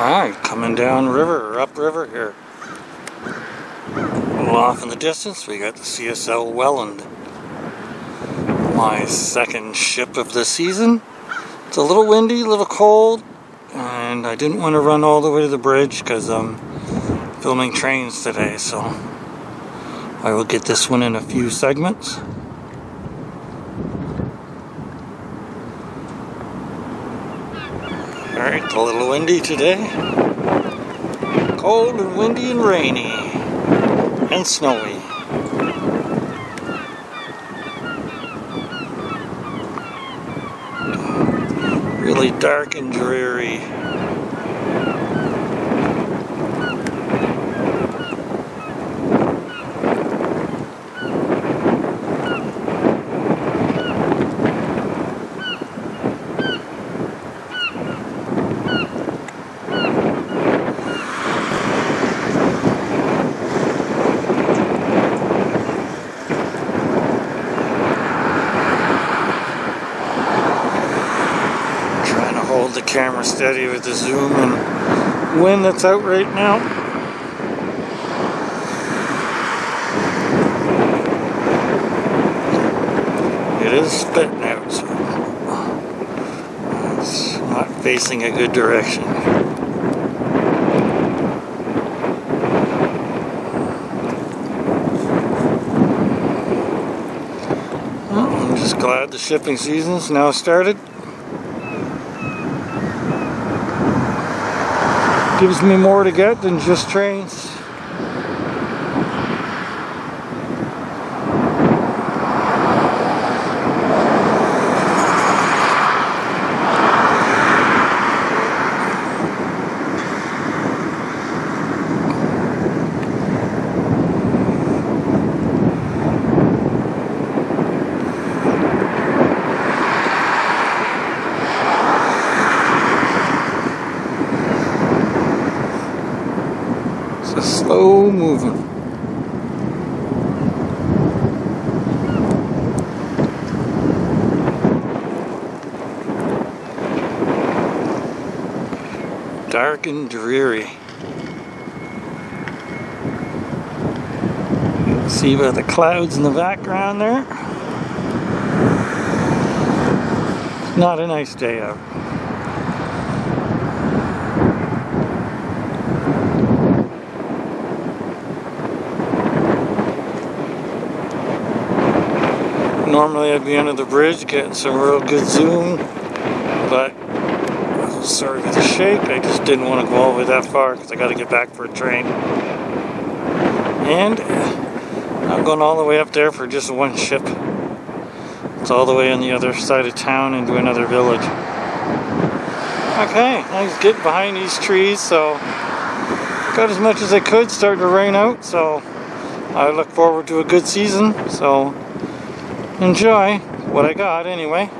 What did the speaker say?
Alright, coming down river, or up river here. A little off in the distance, we got the CSL Welland. My second ship of the season. It's a little windy, a little cold, and I didn't want to run all the way to the bridge because I'm um, filming trains today, so I will get this one in a few segments. Alright, a little windy today. Cold and windy and rainy. And snowy. Really dark and dreary. The camera steady with the zoom and wind that's out right now. It is spitting out, so it's not facing a good direction. I'm just glad the shipping season's now started. Gives me more to get than just trains. It's a slow moving. Dark and dreary. See about the clouds in the background there? Not a nice day out. Normally I'd be under the bridge getting some real good zoom, but sorry for the shake. I just didn't want to go all the way that far because I got to get back for a train. And uh, I'm going all the way up there for just one ship. It's all the way on the other side of town into another village. Okay, I was getting behind these trees, so got as much as I could. Starting to rain out, so I look forward to a good season. So enjoy what I got anyway.